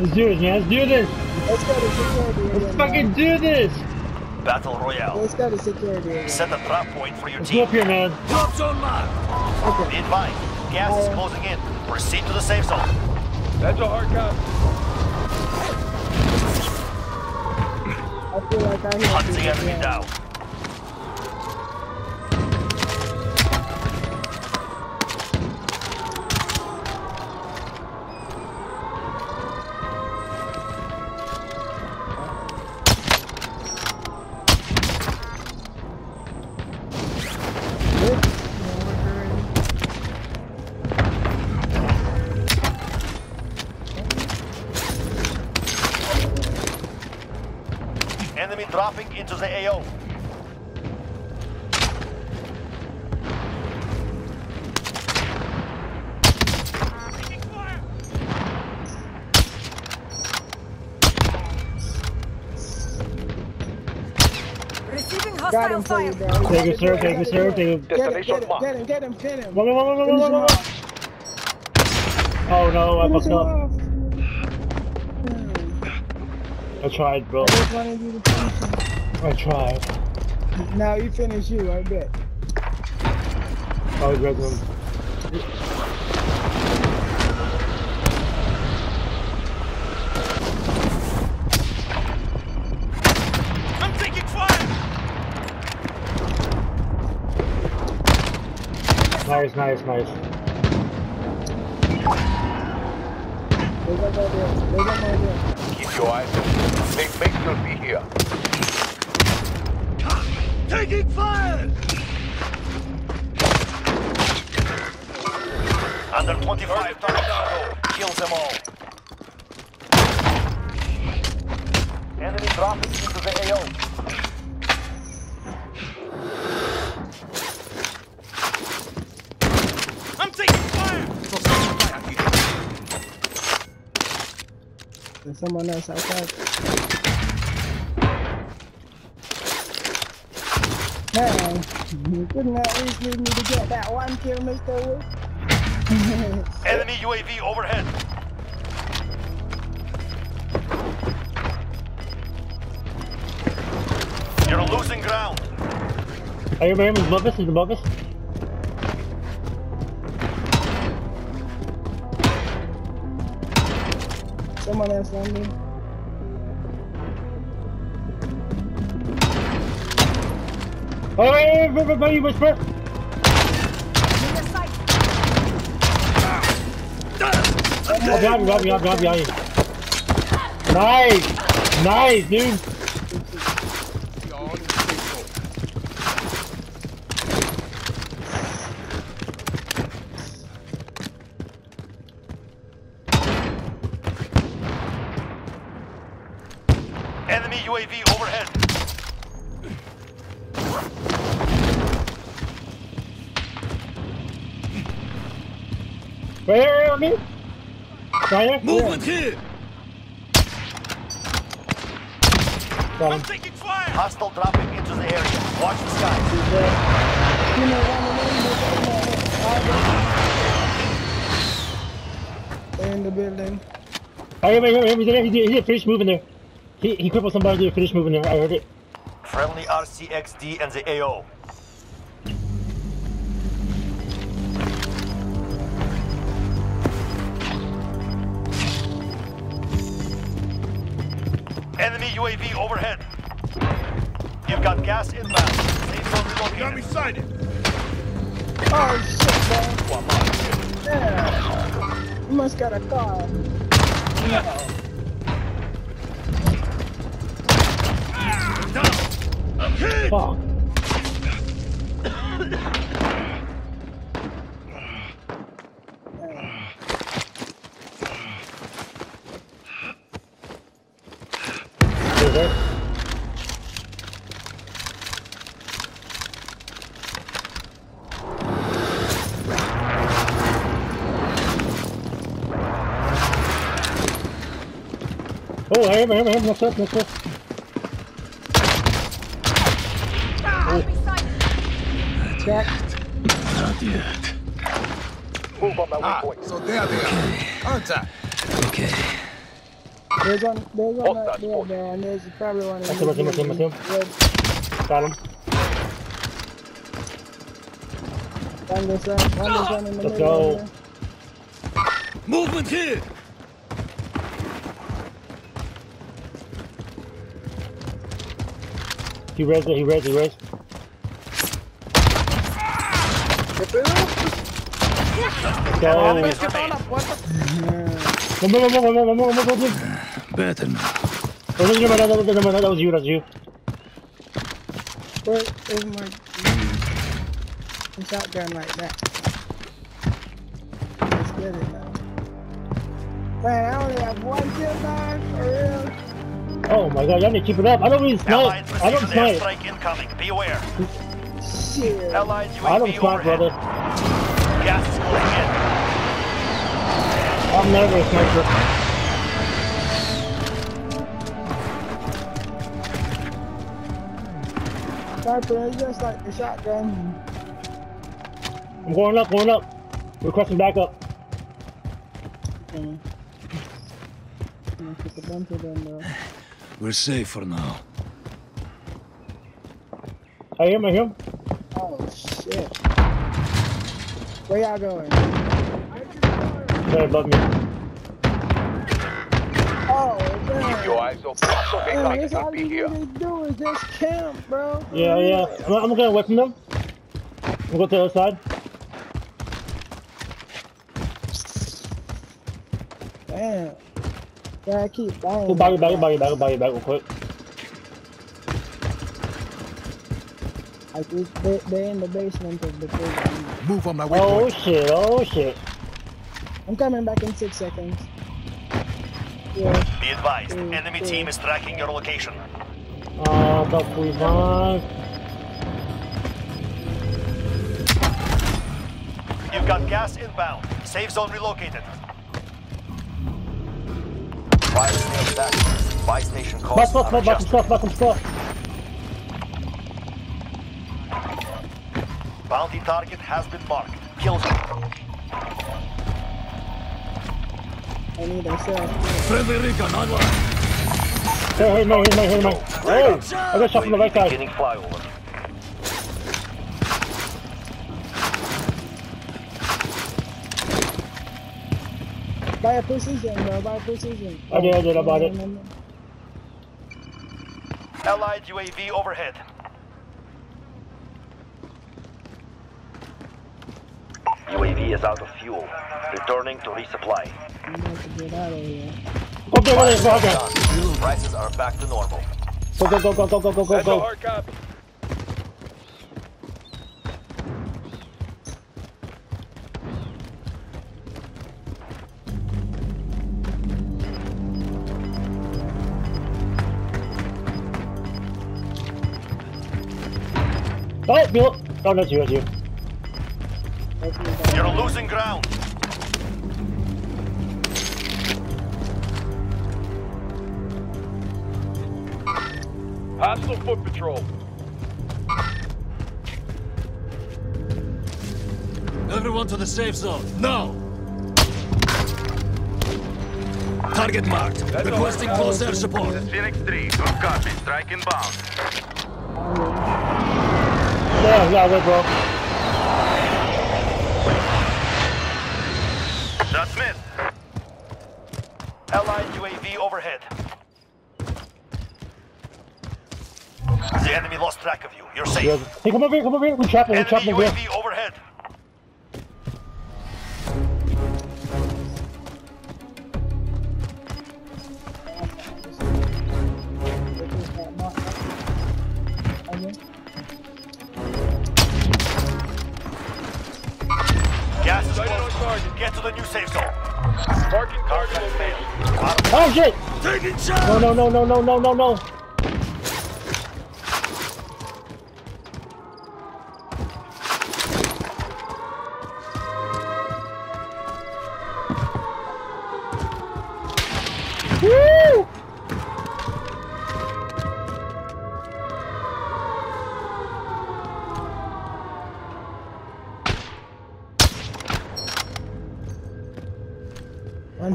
Let's do it, man. Let's do this. Let's go to security Let's again. fucking man. do this. Battle Royale. Let's go to security again. Set a trap point for your Let's go team. up here, man. Drop zone mark. Be advised, gas is closing in. Proceed to the safe zone. That's a hard cut. I feel like I hear Hunt the people enemy down. Dropping into the AO. Got him for you, bro. Take it, sir. Take it, sir. Take it. Get him, Destination get him, get him, get him, get him. Oh no, I Finish fucked up. I tried, bro. I just wanted you to finish him. I tried. Now you finish you, I bet. I regret them. I'm taking fire. Nice, nice, nice. They got that there. They got my there. Keep your eyes open. They may still be here. Taking fire. Under 25 targets to go. Kills them all. Enemy dropping into the AO. I'm taking fire. There's someone else outside. Man, you couldn't at least leave me to get that one kill, Mr. Wood. Enemy UAV overhead. You're losing ground. Are you remember above us? Is above us? someone else landing. Oh, wait, whisper. Oh, behind you, behind you, behind you, behind you. Nice! Nice, dude! Enemy UAV overhead. Right here, right on me! Right here? Movement here. Got I'm him. taking fire. Hostile dropping into the area. Watch the skies. You know, running in, they're in the building. Oh, yeah, wait, wait, wait, he's there, he did, he did finish moving there. He, he crippled somebody, did finish moving there, I heard it. Friendly RCXD and the AO. Enemy UAV overhead. You've got gas inbound. Safe zone Got me sighted. Oh shit, bro. Yeah. You must got a car. Ah, Down. I'm hit. Fuck. Oh, I have, I have, I have. Knocked up, knocked up. Ah, oh. Not yet. Not yet. Move on my ah, way. So there they okay. are. Contact. Okay. There's one, there's one oh, right there, man. There's probably one. I killed him, I killed him, I killed him. Got him. One, this one, one, this one in the Let's middle. Let's go. Movement here! He res it, he res he res. Better now. That was you, that was you, that was you, that was you. Where is my... shotgun like that. Let's get it now. Man, I only have one kill time, for real. Oh my god, y'all need to keep it up. I don't really Allied snipe. I don't snipe. airstrike incoming. Be aware. Shit. Allied UAV I don't snipe, brother. Gas is closing in. I'm never a sniper. Sniper, it's just like the shotgun. I'm going up, going up. Requesting backup. Mm. I'm gonna pick a bunch of them, bro. We're safe for now. I hear him, I hear him. Oh shit. Where y'all going? Sorry above me. Oh, Keep your damn. eyes open. They Man, might that's be you here. really do is just camp, bro. Yeah, yeah. I'm, I'm gonna away from them. I'm going to the other side. Damn. Yeah, I keep dying. Go back, back, back, back, back, back, real quick. Like, they, they, they're in the basement of the prison. Move on my way. Oh shit, oh shit. I'm coming back in six seconds. Yeah. Be advised, Mm, enemy mm. team is tracking your location. Uh, top 45. You've got gas inbound. Safe zone relocated. Fire sale back. Buy station Back costs up, are back, back, adjusted. back, stuff. Bounty target has been marked. Kill zone. I need a cell. Friendly recon online. Hey, hey, man, hey, man, hey, man. Oh, I got shot from the right side. Beginning flyover. by precision, bro, precision. I did, I did, I bought it. Allied UAV overhead. UAV is out of fuel, returning to resupply. I'm about to get out of here. Okay. Prices are back to normal. Go, go, go, go, go, go, go, go. Oh, Bill. Oh, that's you, that's you. That's me, bro. You're losing ground. Hostile foot patrol. Everyone to the safe zone. Now! Target marked. That's Requesting close air support. Phoenix 3, good copy. Strike inbound. Yeah, yeah, wait, bro. Shots missed. Allied UAV overhead. The enemy lost track of you. You're safe. Hey, come over here, come over here. We trapping, we Enemy trapping here. UAV overhead. Safe zone. Marking target location. Oh, shit. Taking shots! No, no, no, no, no, no, no, no.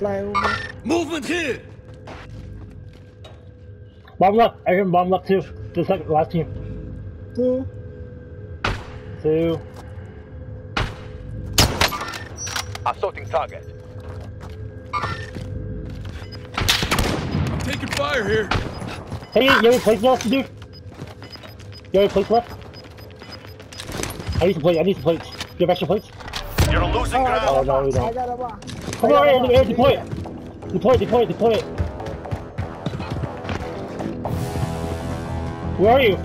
One flyover. Movement here! Bomb left. I hear bomb left too. The second last team. Two. Two. Assaulting target. I'm taking fire here. Hey, you have any plates left, dude? You have any plates left? I need some plates. I need some plates. You have extra plates? You're losing Oh, I ground. Oh, got no, a we box. I don't. Got a box. Come on, here, here, deploy it. Deploy deploy deploy it. Where are you?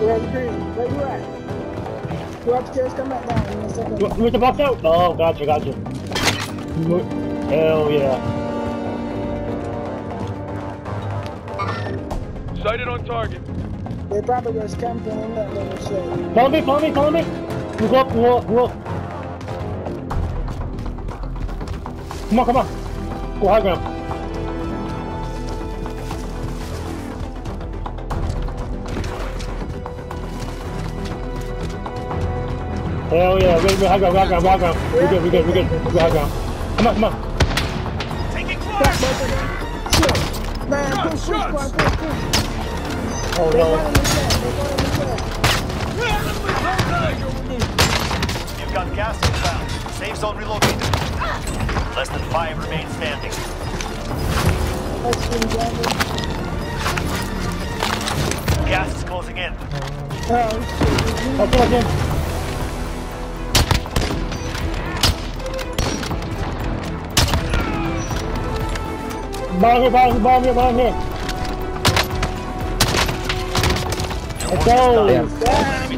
Where's the green? Where you at? Go upstairs, come back down in a second. You, you with the box out? Oh, gotcha, gotcha. Hell yeah. Sighted on target. They probably was camping in that little shed. Follow me, follow me, follow me. You go up, you go up, you go up. Come on, come on. Go high ground. Hell yeah, we're, we're high ground, we're high ground, we're high ground. We're good, we're good, we're good. We're high ground. Come on, come on. Taking Fuck, fire. both of them. Man, push, push, shots. push, push. Oh no. in the shed. They're one in the shed. You've got gas inbound. Safe zone relocated. Less than five remain standing. That's been damaged. Gas is closing in. Oh, it, that's it. Bomb here, bomb here, bomb here, bomb here. Let's go.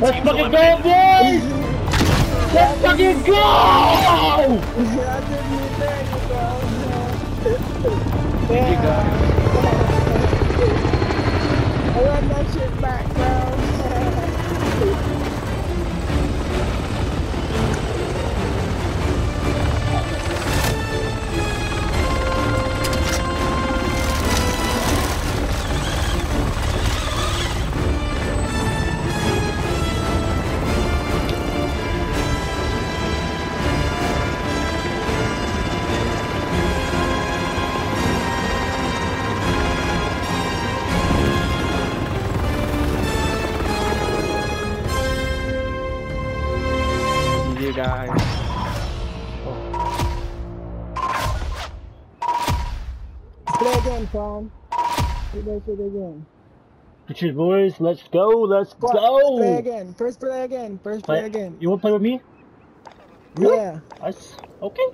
Let's fucking go, boys! Let's fucking go! Yeah, I didn't thank you, bro. Yeah. I want that shit back, bro. You guys. Play again, Tom. Play that shit again. Bitches, boys, let's go, let's Play go! again. First play again. First play Play- again. You wanna play with me? Really? Yeah. Us? Okay.